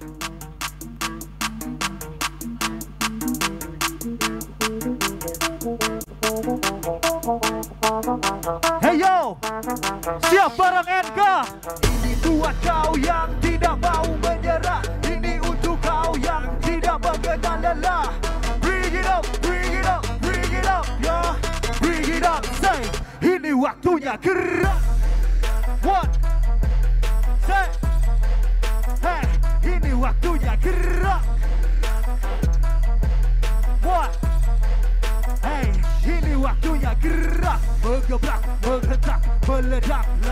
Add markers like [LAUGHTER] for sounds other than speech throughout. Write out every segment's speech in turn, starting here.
Hey yo, siap bareng NK. Ini buat kau yang tidak mau menyerah. Ini untuk kau yang tidak mengenal lelah. Bring it up, bring it up, bring it up, ya. Bring it up, say. Ini waktunya gerak. One, say. Hey, ini waktunya gerak. One, Hey, ini waktunya gerak Bergebrak, menghentak, meledaklah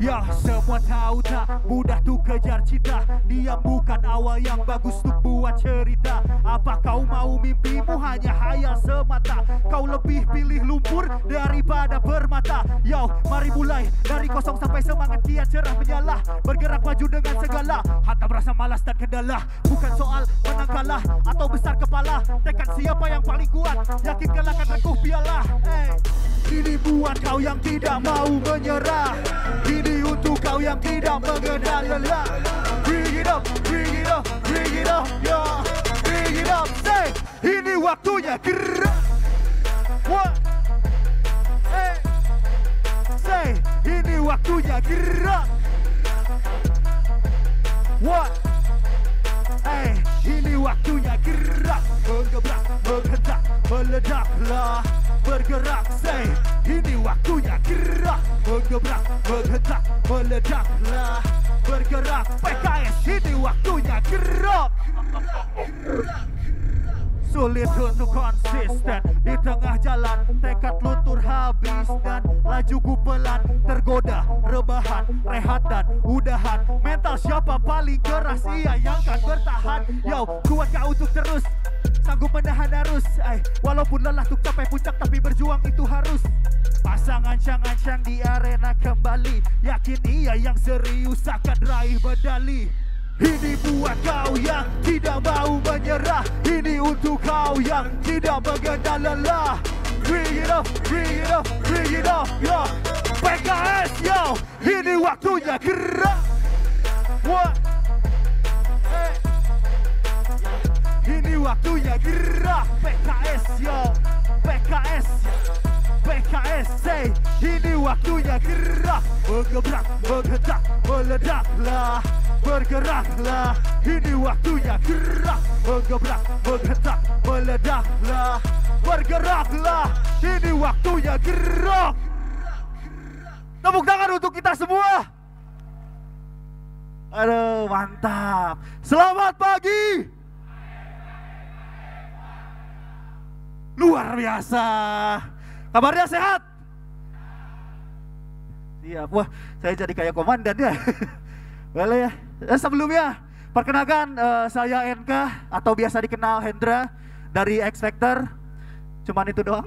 Ya semua tahu tak? Mudah tuh kejar cita. Diam bukan awal yang bagus tuh buat cerita. Apa kau mau? Mimpimu hanya hayal semata. Kau lebih pilih lumpur daripada permata. Yo mari mulai. Dari kosong sampai semangat kian cerah menyala Bergerak maju dengan segala. Hantam rasa malas dan kendala. Bukan soal menang kalah atau besar kepala. Tekad siapa yang paling kuat? Yakin kalahkan rekuh piala hey. Ini buat kau yang tidak mau menyerah. Ini untuk kau yang tidak mengenal lelah. Bring it up, bring it up, bring it up, yo Bring it up, say Ini waktunya gerak What? Hey Say Ini waktunya gerak What? Hey, ini waktunya gerak Menggebrak, menghentak, meledaklah Bergerak, say Ini waktunya gerak. Menggebrak, menghentak, meledaklah Bergerak, PKS Ini waktunya gerak. Sulit untuk konsisten Di tengah jalan Tekad luntur habis Dan laju ku pelan Tergoda, rebahan, rehat dan udahan. Mental siapa paling keras? Ia yang kan bertahan. Yo, kuat kau untuk terus Sanggup menahan arus Ay, Walaupun lelah untuk capai puncak Tapi berjuang itu harus. Pasang ancang-ancang di arena kembali. Yakin ia yang serius akan raih medali. Ini buat kau yang tidak mau menyerah. Ini untuk kau yang tidak mengenal lelah. Bring it up, bring it up, bring it up, yo PKS, yo. Ini waktunya gerak waktunya gerak PKS, yo. PKS, PKS, say Ini waktunya gerak Menggebrak, menghentak, meledaklah Bergeraklah, ini waktunya gerak Menggebrak, menghentak, meledaklah Bergeraklah, ini waktunya gerak Tepuk tangan untuk kita semua. Aduh, mantap. Selamat pagi Luar biasa Kabarnya sehat? Siap, wah saya jadi kayak komandan ya [LAUGHS] Boleh ya. Eh, sebelumnya, perkenalkan eh, saya NK atau biasa dikenal Hendra dari X Factor. Cuman itu doang.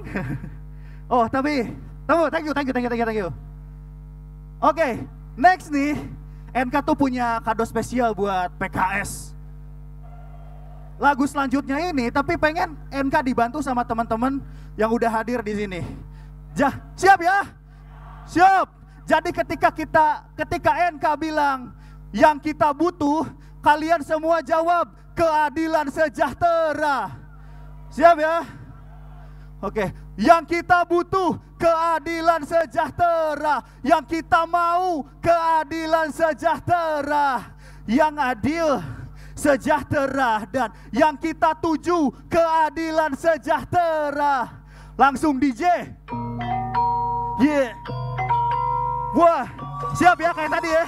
[LAUGHS] oh, tapi tunggu, thank you, thank you, thank you, thank you, thank you. Oke, next nih, NK tuh punya kado spesial buat PKS. Lagu selanjutnya ini, tapi pengen NK dibantu sama teman-teman yang udah hadir di sini. Jah, siap ya? Siap. Jadi ketika kita, ketika NK bilang yang kita butuh, kalian semua jawab keadilan sejahtera. Siap ya? Oke, yang kita butuh keadilan sejahtera, yang kita mau keadilan sejahtera, yang adil, sejahtera dan yang kita tuju keadilan sejahtera. Langsung DJ. Yeah. Wah, siap ya kayak tadi ya.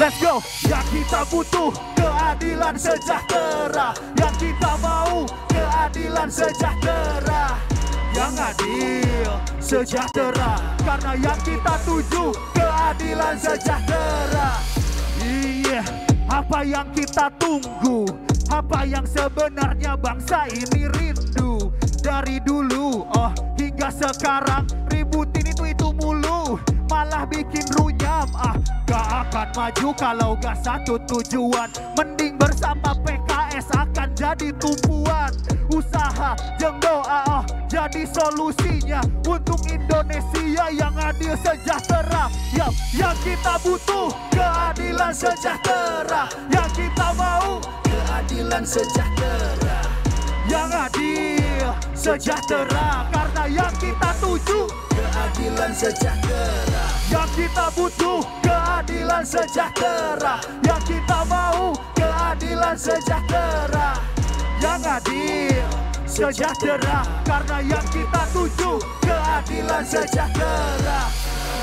Let's go. Yang kita butuh keadilan sejahtera. Yang kita mau keadilan sejahtera. Yang adil sejahtera. Karena yang kita tuju keadilan sejahtera. Iya, apa yang kita tunggu? Apa yang sebenarnya bangsa ini rindu? Dari dulu? Oh, hingga sekarang ributin itu itu mulu. Malah bikin runyam ah. Gak akan maju kalau gak satu tujuan. Mending bersama PKS akan jadi tumpuan. Usaha jeng doa oh, jadi solusinya untuk Indonesia yang adil sejahtera. Yang yang kita butuh keadilan sejahtera. Yang kita mau keadilan sejahtera. Yang adil sejahtera. Karena yang kita tuju keadilan sejahtera. Yang kita butuh keadilan sejahtera. Yang kita mau keadilan sejahtera. Yang adil sejahtera karena yang kita tuju keadilan sejahtera.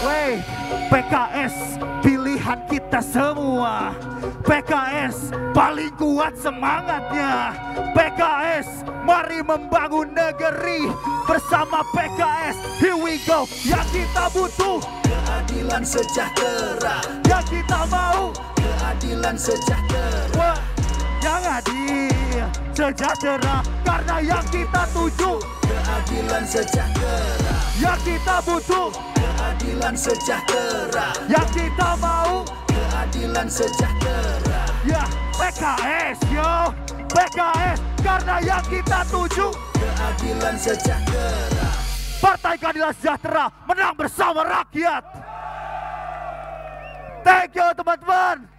Wey, PKS pilihan kita semua. PKS paling kuat semangatnya. PKS mari membangun negeri. Bersama PKS Here we go. Yang kita butuh keadilan sejahtera. Yang kita mau keadilan sejahtera. Wah, yang adil sejahtera karena yang kita tuju. Keadilan sejahtera. Yang kita butuh. Keadilan sejahtera. Yang kita mau. Keadilan sejahtera. Ya PKS yo. PKS karena yang kita tuju. Keadilan sejahtera. Partai Keadilan Sejahtera menang bersama rakyat. Thank you teman-teman.